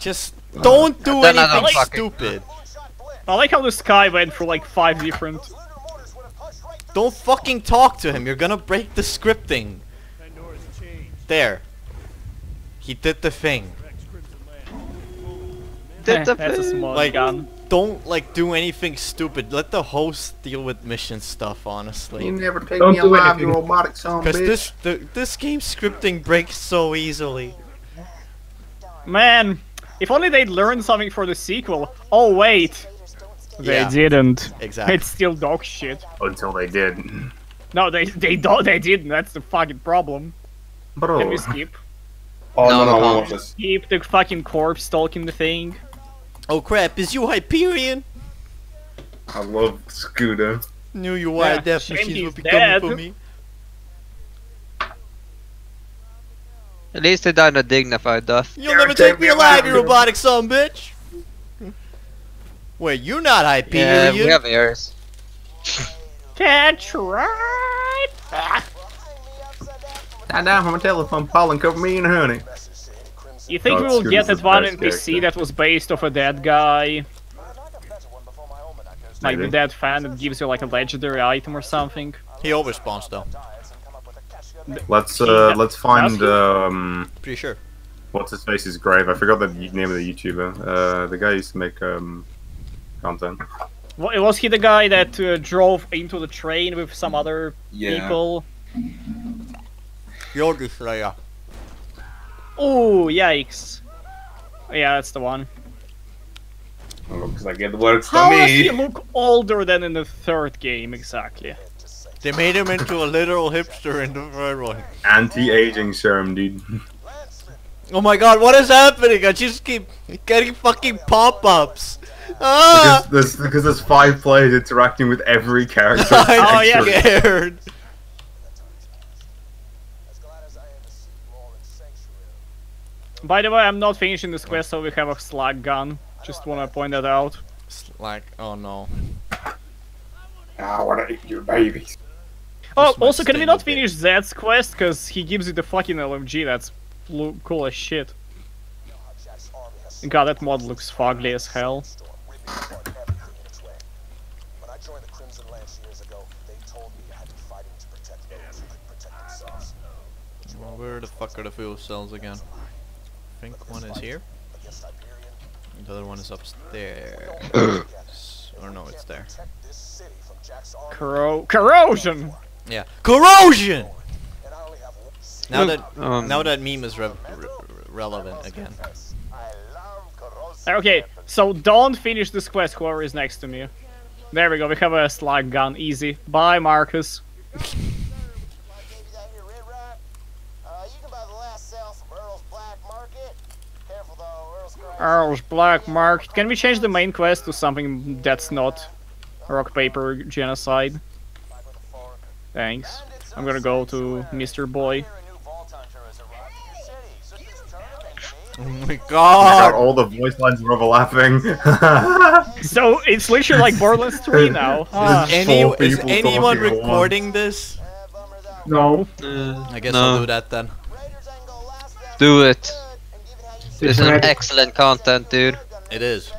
Just don't do Then I anything don't stupid. I like how the sky went for like five different. Don't fucking talk to him. You're gonna break the scripting. There. He did the thing. Did the Eh, That's a thing. small Like, gun. don't like do anything stupid. Let the host deal with mission stuff, Honestly. You honestly. never take Don't me do alive, you anything. robotic son of Because this the, this game scripting breaks so easily. Man, if only they'd learned something for the sequel. Oh wait, they Yeah. didn't. Exactly. It's still dog shit. Until they did. No, they they don't. They didn't. That's the fucking problem. Can we skip? Oh No, no, no, I no. Skip the fucking corpse stalking the thing. Oh crap! Is you Hyperion? I love Scooter. Knew you were deaf shame machines he's would be coming for me. At least they died in a dignified death. You'll never take me alive, you robotic son bitch! Wait, you're not Yeah, Hyperion! we have ears. Catch right. Stand down from a telephone pole and cover me in honey. You think God, we will get that one NPC character. that was based off a dead guy? Like the dead fan that gives you like a legendary item or something? He always spawns though. Let's He- uh, let's find um, Pretty sure. what's his face's grave. I forgot the name of the YouTuber. Uh, the guy used to make um, content. Wa- Was he the guy that uh, drove into the train with some other Yeah. people? Yogi Slayer. Oh, yikes. Yeah, that's the one. Looks like it works for How does me. he look older than in the third game exactly? They made him into a literal hipster in the third one. Anti-aging serum, dude. Oh my god, what is happening? I just keep getting fucking pop-ups. Ah! because there's because there's five players interacting with every character. I'm Oh, yeah. scared. By the way, I'm not finishing this quest, so we have a slag gun. Just wanna point that out. It's like, oh no. I wanna eat your babies. Oh, This might also, can we not finish Zed's quest? Because he gives you the fucking LMG, that's cool as shit. God, that mod looks fugly as hell. When I joined the Crimson Lance years ago, they told me I had to be fighting to protect those who could protect themselves. Well, where the fuck are the fuel cells again? I think one is here. Against The other one is upstairs. or no, it's there. protect this city from Jack's army, Corro- corrosion! Yeah. Corrosion! and I only have one. Now that um, now that meme is re re relevant again. I love corrosive. Okay, so don't finish this quest, whoever is next to me. There we go, we have a slag gun, easy. Bye, Marcus. Like baby that here red rock. Uh, you can buy the last sale from Earl's Black Market. Careful though, Earl's crying. Earl's Black Market. Can we change the main quest to something that's not rock, paper, genocide? Back with a fork. Thanks. I'm gonna go to Mr. Boy. Here a new vault hunter has arrived in your city. So just turn it, Oh my God, god! all the voice lines are overlapping. So it's literally like Borderlands 3 now. Ah. Any, is anyone talking at recording this? Bummer's out. No. Uh, I guess no. I'll do that then. Raiders ain't gonna last that Do it. good, and given how you This is an excellent content, dude. It is.